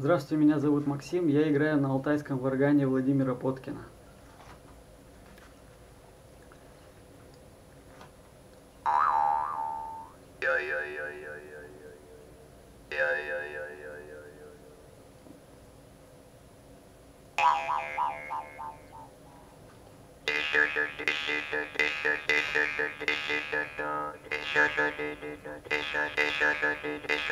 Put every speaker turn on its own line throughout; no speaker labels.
Здравствуйте, меня зовут Максим, я играю на алтайском варгане Владимира Поткина.
Thank you.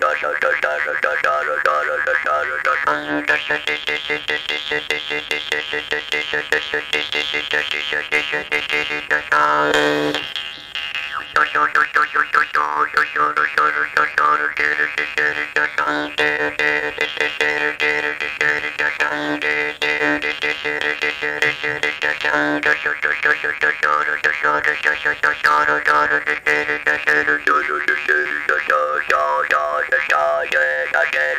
Da da da da da da Yeah, yeah, yeah.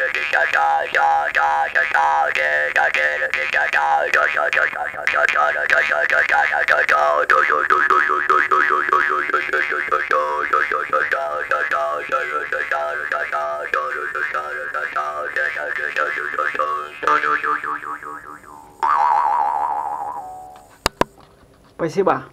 Спасибо.